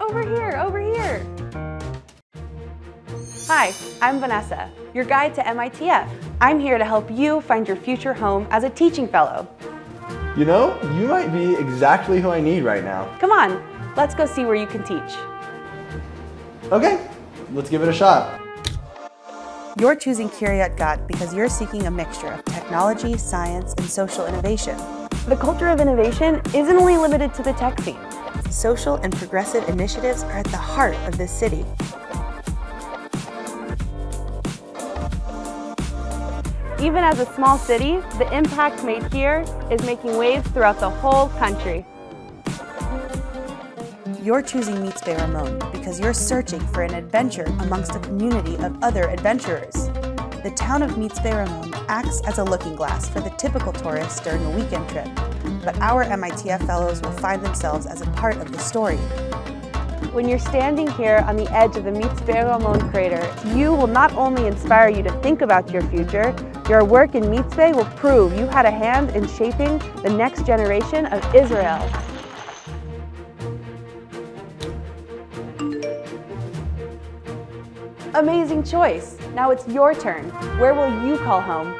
Over here, over here. Hi, I'm Vanessa, your guide to MITF. I'm here to help you find your future home as a teaching fellow. You know, you might be exactly who I need right now. Come on, let's go see where you can teach. Okay, let's give it a shot. You're choosing Kiryat Gat because you're seeking a mixture of technology, science, and social innovation. The culture of innovation isn't only limited to the tech scene. Social and progressive initiatives are at the heart of this city. Even as a small city, the impact made here is making waves throughout the whole country. You're choosing Mitzpe Ramon because you're searching for an adventure amongst a community of other adventurers. The town of Ramon acts as a looking glass for the typical tourist during a weekend trip, but our MITF fellows will find themselves as a part of the story. When you're standing here on the edge of the Mitzpe Ramon crater, you will not only inspire you to think about your future, your work in Mitzpe will prove you had a hand in shaping the next generation of Israel. Amazing choice. Now it's your turn. Where will you call home?